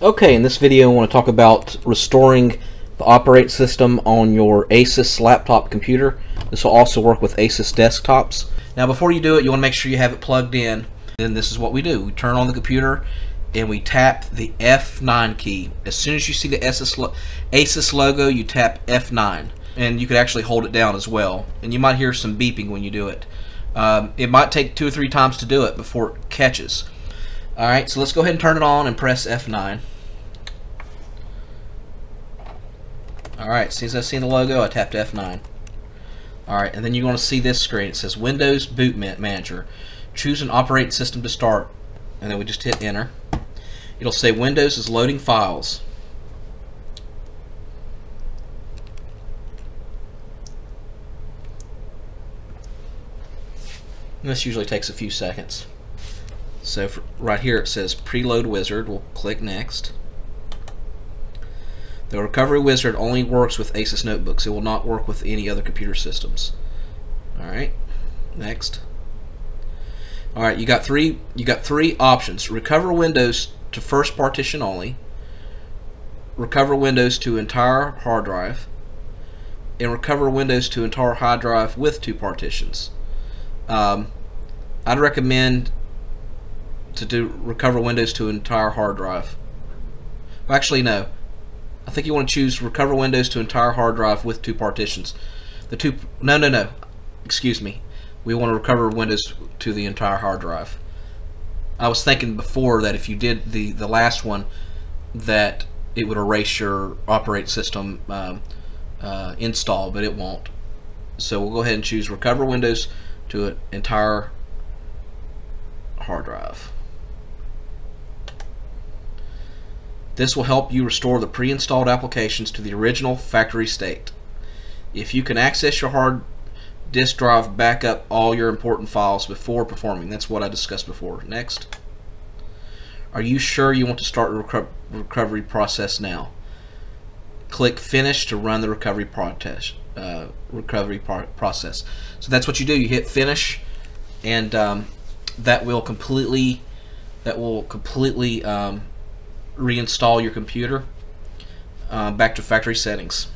Okay, in this video I want to talk about restoring the operating system on your Asus laptop computer. This will also work with Asus desktops. Now before you do it, you want to make sure you have it plugged in. Then this is what we do. We turn on the computer and we tap the F9 key. As soon as you see the Asus logo, you tap F9. And you could actually hold it down as well. And you might hear some beeping when you do it. Um, it might take two or three times to do it before it catches. Alright, so let's go ahead and turn it on and press F9. Alright, see as I see the logo, I tapped F9. Alright, and then you're going to see this screen. It says Windows Boot Manager. Choose an operating system to start. And then we just hit enter. It'll say Windows is loading files. And this usually takes a few seconds. So right here it says preload wizard. We'll click next. The recovery wizard only works with Asus notebooks. It will not work with any other computer systems. Alright, next. Alright, you got three you got three options. Recover Windows to first partition only. Recover Windows to entire hard drive. And recover Windows to entire hard drive with two partitions. Um, I'd recommend to do recover Windows to an entire hard drive. Well, actually, no. I think you want to choose recover Windows to entire hard drive with two partitions. The two, no, no, no. Excuse me. We want to recover Windows to the entire hard drive. I was thinking before that if you did the the last one, that it would erase your operating system um, uh, install, but it won't. So we'll go ahead and choose recover Windows to an entire hard drive. This will help you restore the pre-installed applications to the original factory state. If you can access your hard disk drive, back up all your important files before performing. That's what I discussed before. Next. Are you sure you want to start the reco recovery process now? Click Finish to run the recovery process. Uh, recovery process. So that's what you do. You hit Finish, and um, that will completely that will completely um, reinstall your computer uh, back to factory settings.